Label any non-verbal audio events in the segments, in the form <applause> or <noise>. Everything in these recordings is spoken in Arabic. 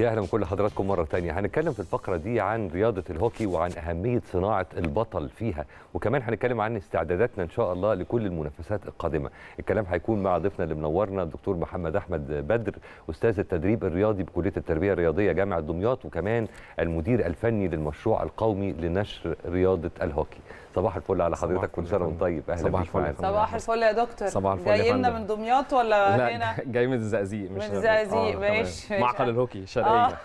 يا أهلا بكل حضراتكم مرة تانية. هنتكلم في الفقرة دي عن رياضة الهوكي وعن أهمية صناعة البطل فيها وكمان هنتكلم عن استعداداتنا إن شاء الله لكل المنافسات القادمة. الكلام هيكون مع ضيفنا اللي منورنا الدكتور محمد أحمد بدر أستاذ التدريب الرياضي بكلية التربية الرياضية جامعة دمياط وكمان المدير الفني للمشروع القومي لنشر رياضة الهوكي. صباح الفل على حضرتك كل سنه وانت طيب. أهلا صباح بيك الفل. صباح الفل يا دكتور. صباح الفل يا جاي لنا فندم. من دمياط ولا لا هنا؟ جاي من الزقازيق مش من الزقازيق، آه،. ماشي،. معقل الهوكي <laughs> آه. شرقيه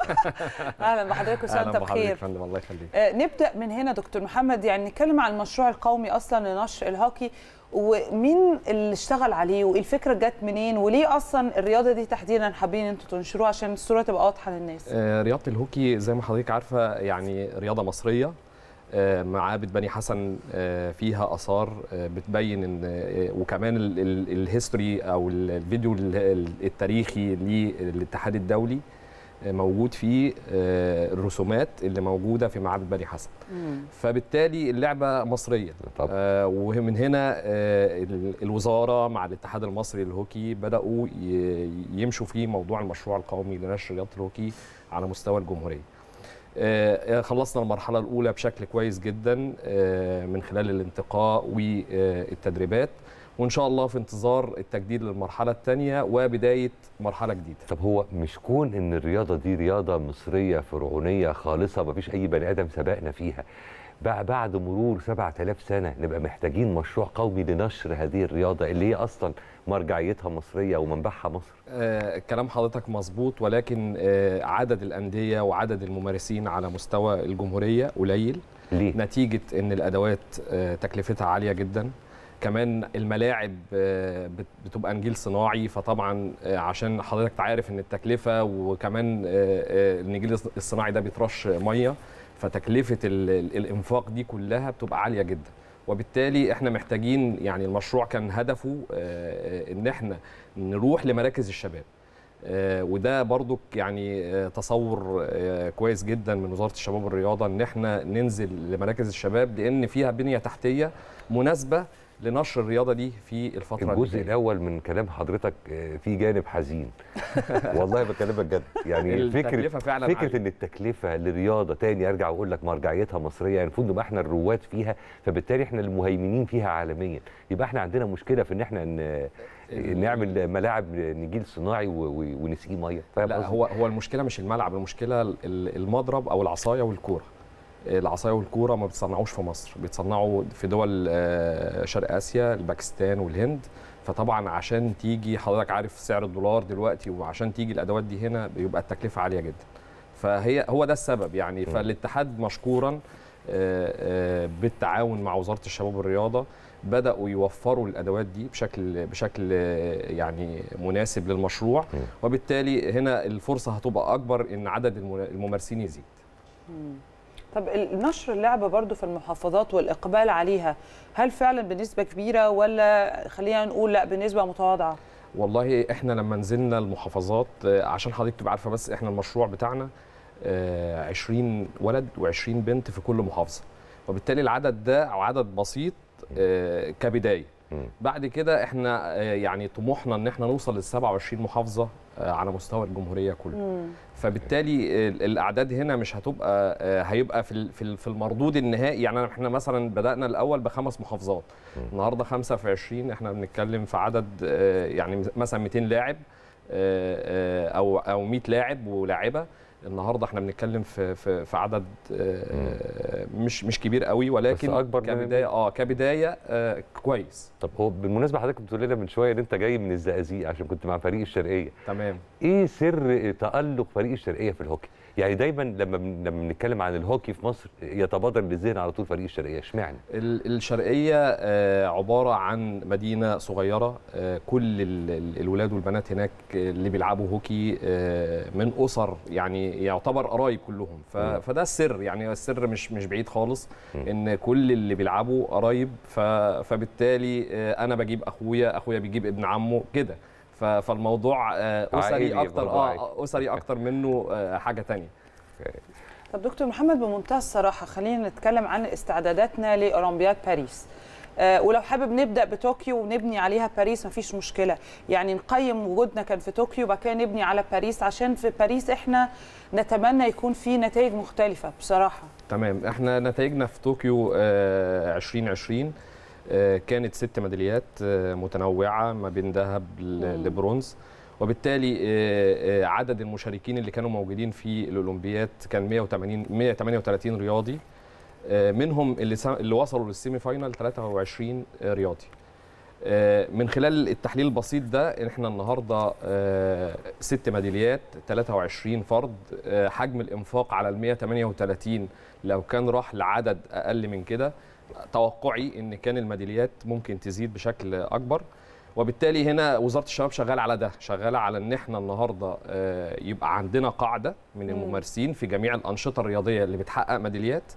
أهلا بحضرتك أهلا بحضرتك يا بخير فندم الله يخليك. آه، نبدأ من هنا دكتور محمد. يعني نتكلم عن المشروع القومي أصلا لنشر الهوكي ومين اللي اشتغل عليه وايه الفكرة جت منين وليه أصلا الرياضة دي تحديدا حابين أنتوا تنشروها عشان الصورة تبقى واضحة للناس؟ آه، رياضة الهوكي زي ما حضرتك عارفة يعني رياضة مصرية. آه، معابد بني حسن آه، فيها آثار آه، بتبين إن آه، وكمان ال- ال- ال history أو ال- الفيديو ال- ال- التاريخي للاتحاد الدولي آه، موجود فيه آه، الرسومات اللي موجودة في معابد بني حسن مم. فبالتالي اللعبة مصرية طب آه، ومن هنا آه، ال- الوزارة مع الاتحاد المصري للهوكي بدأوا يمشوا في موضوع المشروع القومي لنشر رياضة الهوكي على مستوى الجمهورية. آه، خلصنا المرحلة الأولى بشكل كويس جدا آه، من خلال الانتقاء والتدريبات وإن شاء الله في انتظار التجديد للمرحلة الثانية وبداية مرحلة جديدة. طب هو مش كون إن الرياضة دي رياضة مصرية فرعونية خالصة مفيش أي بني آدم سبقنا فيها بقى بعد مرور 7000 سنة نبقى محتاجين مشروع قومي لنشر هذه الرياضة اللي هي أصلا مرجعيتها مصرية ومنبعها مصر. آه، كلام حضرتك مظبوط ولكن آه، عدد الأندية وعدد الممارسين على مستوى الجمهورية قليل. ليه؟ نتيجة إن الأدوات آه، تكلفتها عالية جدا. كمان الملاعب آه، بت- بتبقى نجيل صناعي. فطبعا آه، عشان حضرتك عارف إن التكلفة وكمان آه، النجيل الص- الصناعي ده بيترش مية. فتكلفة ال- ال- الإنفاق دي كلها بتبقى عالية جدا. وبالتالي إحنا محتاجين يعني المشروع كان هدفه آه، آه، إن إحنا نروح لمراكز الشباب. آه، وده برضك يعني تصور كويس جدا من وزارة الشباب والرياضة إن إحنا ننزل لمراكز الشباب لأن فيها بنية تحتية مناسبة لنشر الرياضة دي في الفترة الجزء اللي جاية. الأول من كلام حضرتك آه، في جانب حزين <laughs> والله بكلمك جد يعني <laughs> فكره فعلا فكرة عالية. إن التكلفة لرياضة تاني أرجع وأقول لك مرجعيتها مصرية يعني المفروض نبقى إحنا الرواد فيها فبالتالي إحنا المهيمنين فيها عالميا يبقى إحنا عندنا مشكلة في إن إحنا ن- نعمل ملاعب نجيل صناعي ونسقيه مية لا؟ هو هو المشكلة مش الملعب المشكلة ال- المضرب أو العصاية والكورة العصاية والكورة ما بتصنعوش في مصر بيتصنعوا في دول آه، شرق آسيا الباكستان والهند. فطبعا عشان تيجي حضرتك عارف سعر الدولار دلوقتي وعشان تيجي الأدوات دي هنا بيبقى التكلفة عالية جدا. فهي هو ده السبب يعني. فالاتحاد مشكورا آه، آه، بالتعاون مع وزارة الشباب والرياضة بدأوا يوفروا الأدوات دي بشكل بشكل يعني مناسب للمشروع. وبالتالي هنا الفرصة هتبقى أكبر إن عدد الممارسين يزيد. طب نشر اللعبة برضو في المحافظات والإقبال عليها هل فعلا بنسبة كبيرة ولا خلينا نقول لأ بنسبة متواضعة والله إحنا لما نزلنا المحافظات آه، عشان حضرتك تبقى عارفة بس إحنا المشروع بتاعنا آه، 20 ولد و20 بنت في كل محافظة وبالتالي العدد ده أو عدد بسيط آه، كبداية. بعد كده إحنا آه، يعني طموحنا ان إحنا نوصل لل 27 محافظة آه، على مستوى الجمهورية كلها. فبالتالي ال- الأعداد هنا مش هتبقى آه، هيبقى في ال- في ال- في المردود النهائي. يعني إحنا مثلا بدأنا الأول بخمس محافظات. النهارده خمسة في 20 إحنا بنتكلم في عدد آه، يعني مثلا 200 لاعب آه، آه، أو أو 100 لاعب ولاعبة. النهارده إحنا بنتكلم في في في عدد آه، مش مش كبير قوي ولكن أكبر من- كبداية آه كبداية آه، كويس. طب هو بالمناسبة حضرتك بتقول لنا من شوية إن أنت جاي من الزقازيق عشان كنت مع فريق الشرقية. تمام. إيه سر تألق فريق الشرقية في الهوكي؟ يعني دايما لما لما بنتكلم عن الهوكي في مصر يتبادر للذهن على طول فريق الشرقية اشمعنى ال- الشرقية آه، عبارة عن مدينة صغيرة آه، كل ال- ال- الولاد والبنات هناك آه، اللي بيلعبوا هوكي من أسر يعني يعتبر قرايب كلهم. فده السر يعني السر مش مش بعيد خالص. إن كل اللي بيلعبوا قرايب فبالتالي أنا بجيب أخويا أخويا بيجيب ابن عمه كده فالموضوع أسري أكتر برضه عائلي. آه أكتر منه آه، حاجة تانية. طب دكتور محمد بمنتهى الصراحة خلينا نتكلم عن استعداداتنا لأولمبياد باريس. آه، ولو حابب نبدأ بطوكيو ونبني عليها باريس مفيش مشكلة. يعني نقيم وجودنا كان في طوكيو وبعد كده نبني على باريس عشان في باريس إحنا نتمنى يكون في نتائج مختلفة بصراحة. تمام. إحنا نتائجنا في طوكيو آه، 2020 آه، كانت ست ميداليات آه، متنوعة ما بين ذهب. لبرونز. وبالتالي آه، آه، عدد المشاركين اللي كانوا موجودين في الأولمبيات كان 180 138 رياضي. آه، منهم اللي اللي وصلوا لل semi-final 23 رياضي. آه، من خلال التحليل البسيط ده إحنا النهارده آه، ست ميداليات 23 فرد. آه، حجم الإنفاق على ال 138 لو كان راح لعدد أقل من كده. توقعي إن كان الميداليات ممكن تزيد بشكل أكبر وبالتالي هنا وزارة الشباب شغاله على ده شغاله على إن إحنا النهارده آه، يبقى عندنا قاعدة من مم. الممارسين في جميع الأنشطة الرياضية اللي بتحقق ميداليات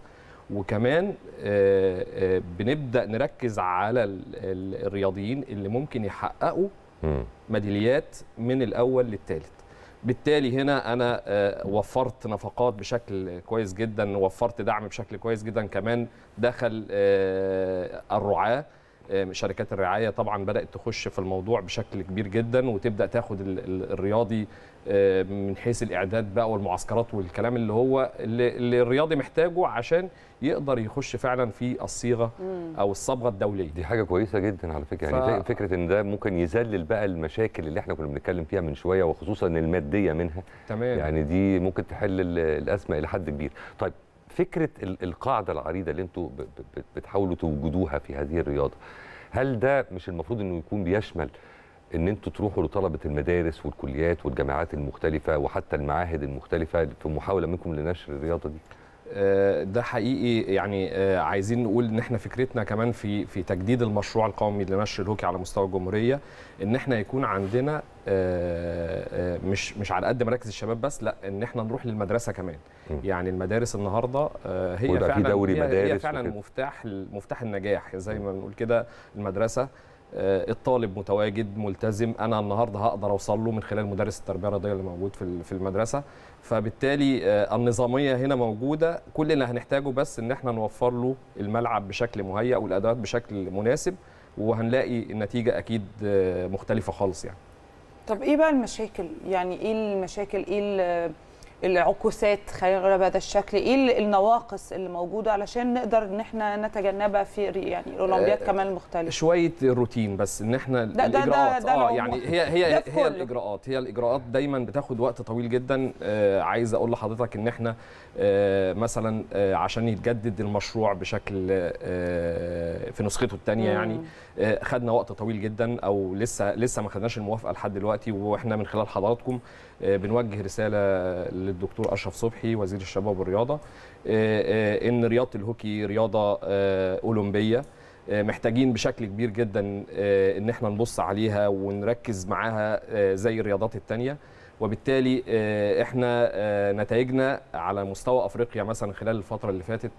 وكمان آه، آه، بنبدأ نركز على ال- ال- الرياضيين اللي ممكن يحققوا. ميداليات من الأول للثالث بالتالي هنا أنا آه، وفرت نفقات بشكل كويس جدا وفرت دعم بشكل كويس جدا كمان دخل آه، الرعاة. شركات الرعاية طبعا بدأت تخش في الموضوع بشكل كبير جدا وتبدأ تاخد ال- ال- الرياضي آه، من حيث الإعداد بقى والمعسكرات والكلام اللي هو اللي الرياضي محتاجه عشان يقدر يخش فعلا في الصيغة أو الصبغة الدولية. دي حاجة كويسة جدا على فكرة. يعني ف- فكرة إن ده ممكن يذلل بقى المشاكل اللي إحنا كنا بنتكلم فيها من شوية وخصوصا المادية منها. تمام. يعني دي ممكن تحل ال- الأزمة إلى حد كبير. طيب فكرة ال- القاعدة العريضة اللي ب- بتحاولوا توجدوها في هذه الرياضة هل ده مش المفروض إنه يكون بيشمل إن أنتوا تروحوا لطلبة المدارس والكليات والجامعات المختلفة وحتى المعاهد المختلفة في محاولة منكم لنشر الرياضة دي آه، ده حقيقي يعني آه، عايزين نقول إن إحنا فكرتنا كمان في في تجديد المشروع القومي لنشر الهوكي على مستوى الجمهورية إن إحنا يكون عندنا آه، مش مش على قد مراكز الشباب بس لأ إن إحنا نروح للمدرسة كمان. يعني المدارس النهارده آه، هي ويبقى في فعلا دوري هي, هي مدارس فعلا وكده. مفتاح مفتاح النجاح زي ما بنقول كده المدرسة. آه، الطالب متواجد ملتزم. أنا النهارده هقدر أوصل له من خلال مدرس التربية الرياضية اللي موجود في ال- في المدرسة. فبالتالي آه، النظامية هنا موجودة. كل اللي هنحتاجه بس إن إحنا نوفر له الملعب بشكل مهيأ والأدوات بشكل مناسب وهنلاقي النتيجه أكيد مختلفة خالص يعني. طب إيه بقى المشاكل؟ يعني إيه المشاكل؟ إيه العكوسات خلينا نقولها بهذا الشكل إيه ال- النواقص اللي موجودة علشان نقدر إن إحنا نتجنبها في يعني الاولمبياد آه، كمان المختلفه شوية روتين بس إن إحنا ده- ده- الإجراءات ده آه العموم. يعني هي هي ده هي كله. الإجراءات هي الإجراءات دايما بتاخد وقت طويل جدا آه عايز أقول لحضرتك إن إحنا آه مثلا آه عشان يتجدد المشروع بشكل آه في نسخته الثانية يعني. آه، خدنا وقت طويل جدا أو لسه لسه ما خدناش الموافقة لحد دلوقتي وإحنا من خلال حضراتكم آه، بنوجه رسالة للدكتور أشرف صبحي وزير الشباب والرياضة. آه، آه، إن رياضة الهوكي رياضة آه، أولمبية. محتاجين بشكل كبير جدا إن إحنا نبص عليها ونركز معاها زي الرياضات التانية. وبالتالي إحنا نتائجنا على مستوى أفريقيا مثلا خلال الفترة اللي فاتت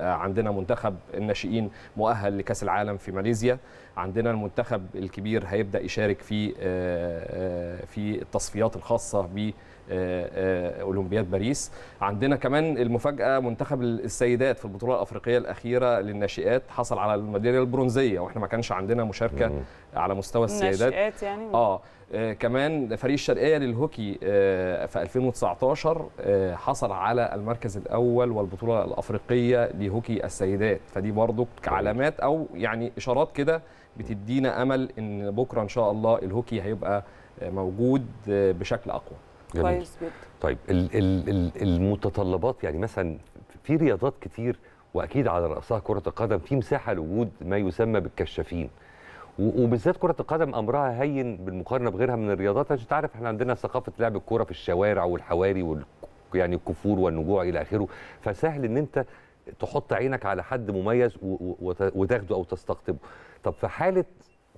عندنا منتخب الناشئين مؤهل لكأس العالم في ماليزيا. عندنا المنتخب الكبير هيبدأ يشارك في في التصفيات الخاصة ب أولمبياد باريس. عندنا كمان المفاجأة منتخب السيدات في البطولة الأفريقية الأخيرة للناشئات حصل على الميدالية البرونزية وإحنا ما كانش عندنا مشاركة مم. على مستوى السيدات. الناشئات يعني. آه آه، كمان فريق الشرقية للهوكي آه، في 2019 آه، حصل على المركز الأول والبطولة الأفريقية لهوكي السيدات. فدي برضو علامات أو يعني إشارات كده بتدينا أمل إن بكرة إن شاء الله الهوكي هيبقى آه، موجود آه، بشكل أقوى. جميل. كويس جدا. طيب ال- ال- ال- المتطلبات يعني مثلا في رياضات كتير وأكيد على رأسها كرة القدم في مساحة لوجود ما يسمى بالكشافين. وبالذات كرة القدم أمرها هين بالمقارنة بغيرها من الرياضات. عشان تعرف إحنا عندنا ثقافة لعب الكورة في الشوارع والحواري وال يعني الكفور والنجوع إلى آخره. فسهل إن أنت تحط عينك على حد مميز وتاخده أو تستقطبه. طب في حالة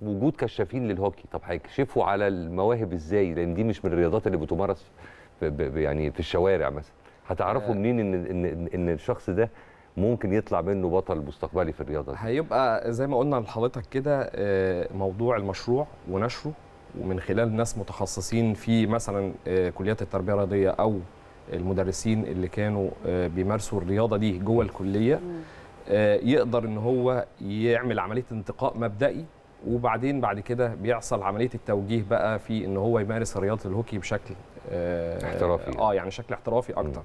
وجود كشافين للهوكي طب هيكشفوا على المواهب إزاي؟ لأن دي مش من الرياضات اللي بتمارس ب- ب- يعني في الشوارع مثلا. هتعرفوا. منين ان ان ان الشخص ده ممكن يطلع منه بطل مستقبلي في الرياضة دي؟ هيبقى زي ما قلنا لحضرتك كده آه، موضوع المشروع ونشره ومن خلال ناس متخصصين في مثلا آه، كليات التربية الرياضية أو المدرسين اللي كانوا آه، بيمارسوا الرياضة دي جوه الكلية يقدر إن هو يعمل عملية انتقاء مبدئي وبعدين بعد كده بيحصل عملية التوجيه بقى في إن هو يمارس رياضة الهوكي بشكل آه، احترافي. آه يعني شكل احترافي أكتر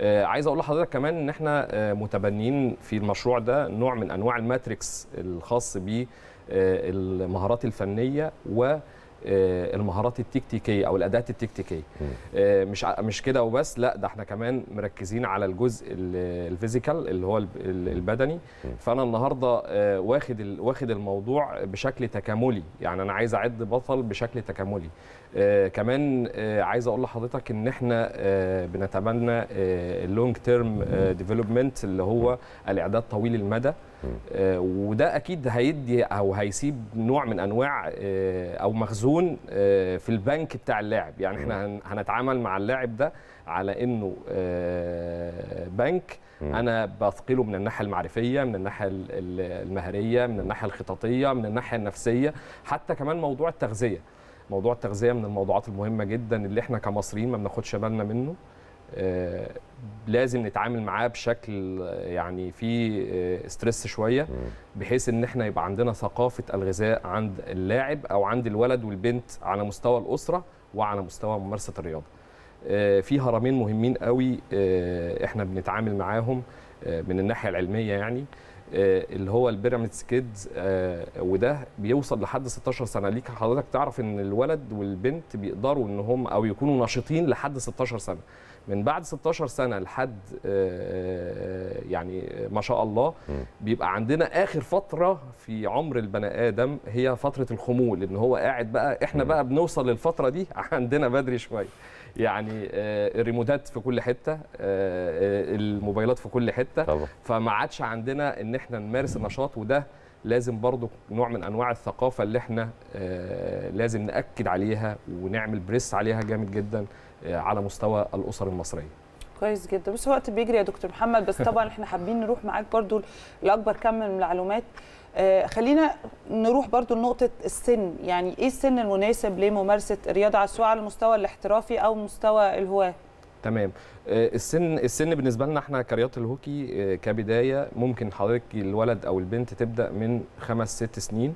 آه عايز أقول لحضرتك كمان إن إحنا آه متبنيين في المشروع ده نوع من أنواع ال matrix الخاص بالمهارات الفنية و آه، المهارات ال tactical ية أو الاداءات التكتيكية. آه، مش مش كده وبس لا ده إحنا كمان مركزين على الجزء ال- ال physical اللي هو الب- ال- البدني. فأنا النهارده آه، واخد واخد الموضوع بشكل تكاملي. يعني أنا عايز أعد بطل بشكل تكاملي. آه، كمان آه، عايز أقول لحضرتك إن إحنا آه، بنتبنى ال long term development اللي هو الإعداد طويل المدى. آه، وده أكيد هيدي أو هيسيب نوع من أنواع آه، أو مخزون آه، في البنك بتاع اللاعب. يعني إحنا هن- هنتعامل مع اللاعب ده على إنه آه، بنك. أنا بثقله من الناحية المعرفية من الناحية ال- ال- المهارية من الناحية الخططية من الناحية النفسية. حتى كمان موضوع التغذية. موضوع التغذية من الموضوعات المهمة جدا اللي إحنا كمصريين ما بناخدش بالنا منه. آه، لازم نتعامل معاه بشكل آه، يعني فيه آه، ستريس شوية مم. بحيث إن إحنا يبقى عندنا ثقافة الغذاء عند اللاعب أو عند الولد والبنت على مستوى الأسرة وعلى مستوى ممارسة الرياضة. آه، في هرمين مهمين قوي آه، إحنا بنتعامل معاهم آه، من الناحية العلمية يعني آه، اللي هو البيراميدز كيدز آه، وده بيوصل لحد 16 سنة ليك حضرتك تعرف إن الولد والبنت بيقدروا إن هم أو يكونوا نشيطين لحد 16 سنة من بعد 16 سنة لحد آه، يعني ما شاء الله. بيبقى عندنا آخر فترة في عمر البني آدم هي فترة الخمول إن هو قاعد بقى إحنا. بقى بنوصل للفترة دي <laughs> عندنا بدري شوية يعني آه، الريموتات في كل حتة آه، آه، الموبايلات في كل حتة طبعا فما عادش عندنا إن إحنا نمارس النشاط وده لازم برضو نوع من أنواع الثقافة اللي إحنا آه، لازم نأكد عليها ونعمل بريس عليها جامد جدا آه، على مستوى الأسر المصرية. كويس جدا. بس الوقت بيجري يا دكتور محمد بس طبعا إحنا حابين نروح معاك برضو لأكبر كم من المعلومات. آه خلينا نروح برضو لنقطة السن. يعني إيه السن المناسب لممارسة الرياضة سواء على المستوى الاحترافي أو مستوى الهواة؟ تمام. آه، السن السن بالنسبة لنا إحنا كرياضة الهوكي آه، كبداية ممكن حضرتك الولد أو البنت تبدأ من خمس ست سنين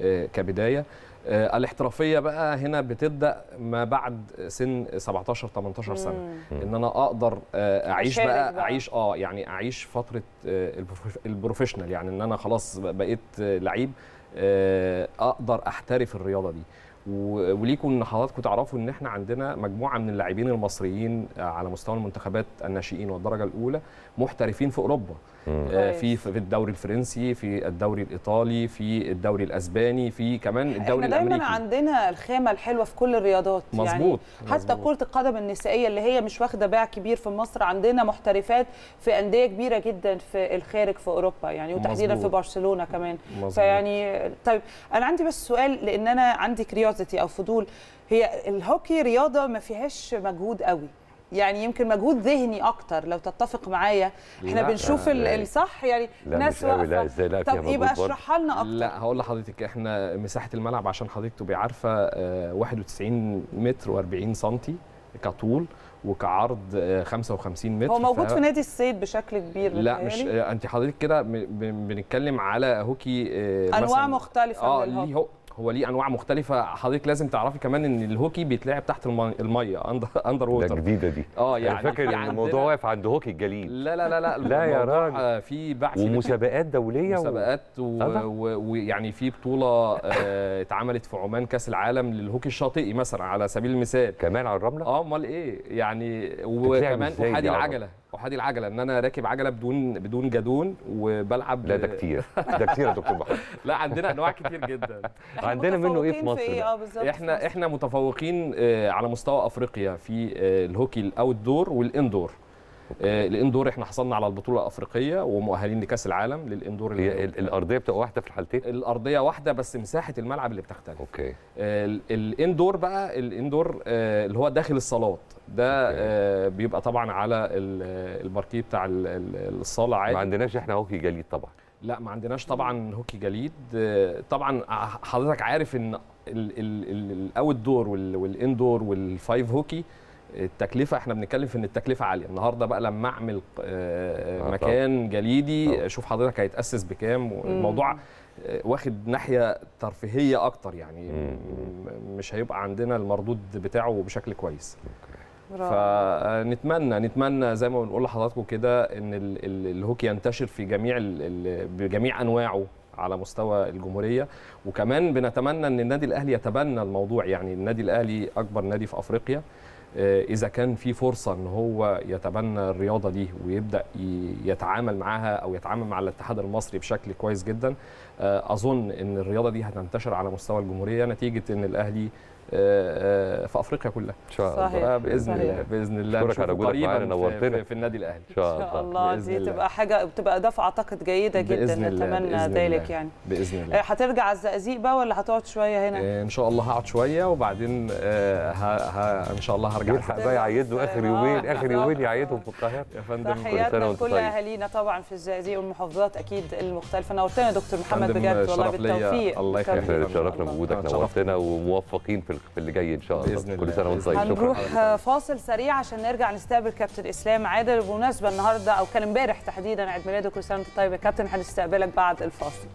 آه، كبداية. آه، الاحترافية بقى هنا بتبدأ ما بعد سن 17 18 سنة مم. إن أنا أقدر آه، أعيش بقى, بقى. أعيش آه يعني أعيش فترة آه، ال prof- ال professional يعني إن أنا خلاص بقيت آه، لعيب آه، أقدر أحترف الرياضة دي وليكم إن حضراتكم تعرفوا إن إحنا عندنا مجموعة من اللاعبين المصريين آه، على مستوى المنتخبات الناشئين والدرجة الأولى محترفين في أوروبا. آه،. في في الدوري الفرنسي في الدوري الإيطالي في الدوري الأسباني في كمان الدوري إحنا دايما الأمريكي عندنا الخامة الحلوة في كل الرياضات مظبوط يعني حتى. كرة القدم النسائية اللي هي مش واخدة باع كبير في مصر عندنا محترفات في أندية كبيرة جدا في الخارج في أوروبا يعني وتحديدا في مظبوط. برشلونة كمان مظبوط. فيعني طيب أنا عندي بس سؤال لأن أنا عندي curiosity أو فضول هي الهوكي رياضة ما فيهاش مجهود قوي يعني يمكن مجهود ذهني أكتر لو تتفق معايا إحنا لا، بنشوف ال- لا. الصح يعني لا ناس واقفة إزاي لا فيها طب يبقى. اشرحها لنا أكتر لا هقول لحضرتك إحنا مساحة الملعب عشان حضرتك تبقي عارفة آه، 91 متر و40 سنتي كطول وكعرض آه، 55 متر هو موجود ف- في نادي الصيد بشكل كبير لا مش. آه، أنت حضرتك كده بنتكلم على هوكي آه، أنواع مثلاً- مختلفة آه ليه هو ليه أنواع مختلفة. حضرتك لازم تعرفي كمان إن الهوكي بيتلعب تحت المي- المية under under ده water جديدة دي. آه يعني يعني فاكر إن الموضوع واقف عند هوكي الجليد. لا لا لا لا <laughs> لا يا راجل. آه، في في ومسابقات دولية و... مسابقات طبعا. و- ويعني في بطولة آه، اتعملت في عمان كأس العالم للهوكي الشاطئي مثلا على سبيل المثال. كمان على الرملة؟ آه أمال إيه؟ يعني وكمان أحادي العجلة. احادي العجلة إن أنا راكب عجلة بدون بدون جدون وبلعب لا ده كتير ده كتير يا دكتور محمد <laughs> لا عندنا أنواع كتير جدا <laughs> عندنا منه إيه في مصر إيه؟ بقى؟ آه بالظبط في إحنا. إحنا متفوقين آه، على مستوى أفريقيا في آه، الهوكي ال outdoor وال indoor آه، ال indoor إحنا حصلنا على البطولة الأفريقية ومؤهلين لكأس العالم لل indoor هي ال- الأرضية بتبقى واحدة في الحالتين؟ الأرضية واحدة بس مساحة الملعب اللي بتختلف. okay. ال- ال indoor بقى ال indoor آه، اللي هو داخل الصالات. ده okay. آه، بيبقى طبعا على ال- الماركيه بتاع ال- ال- الصالة ما عادي عندناش إحنا هوكي جليد طبعا. لا ما عندناش طبعا هوكي جليد. آه، طبعا حضرتك عارف إن ال outdoor وال indoor وال five hockey التكلفة إحنا بنتكلم في إن التكلفة عالية. النهارده بقى لما أعمل آه، آه، مكان جليدي. شوف حضرتك هيتأسس بكام. الموضوع آه، واخد ناحية ترفيهية أكتر يعني. مش هيبقى عندنا المردود بتاعه بشكل كويس. فنتمنى نتمنى زي ما بنقول لحضراتكم كده إن ال- ال- الهوكي ينتشر في جميع بجميع أنواعه على مستوى الجمهورية. وكمان بنتمنى إن النادي الأهلي يتبنى الموضوع. يعني النادي الأهلي أكبر نادي في أفريقيا. إذا كان في فرصة إن هو يتبنى الرياضة دي ويبدأ يتعامل معاها أو يتعامل مع الاتحاد المصري بشكل كويس جدا آه، أظن إن الرياضة دي هتنتشر على مستوى الجمهورية نتيجة إن الأهلي آه، آه، في أفريقيا كلها إن شاء الله صحيح. بإذن صحيح. الله بإذن الله أشكرك على وجودك معانا، نورتنا. في, في النادي الأهلي إن شاء الله دي الله. تبقى حاجة بتبقى اضافه أعتقد جيدة جدا بإذن الله، نتمنى بإذن ذلك الله. يعني بإذن آه، الله هترجع الزقازيق بقى ولا هتقعد شوية هنا آه، إن شاء الله هقعد شوية وبعدين آه، ه- ه- إن شاء الله هرجع يلحق. بقى يعيد له آخر آه، يومين آخر يومين. يعيدهم في القاهرة يا فندم وأنت لكل طيب. أهالينا طبعا في الزقازيق والمحافظات أكيد المختلفة نورتنا يا دكتور محمد بجد والله. بالتوفيق الله. يخليك. الله. بوجودك نورتنا وموفقين في في اللي جاي إن شاء الله. بإذن كل. سنة وأنت طيب شكرا. هنروح حضرتك. فاصل سريع عشان نرجع نستقبل كابتن إسلام عادل. بالمناسبه النهارده أو كان إمبارح تحديدا عيد ميلاده كل سنة وأنت طيب يا كابتن. هنستقبلك بعد الفاصل.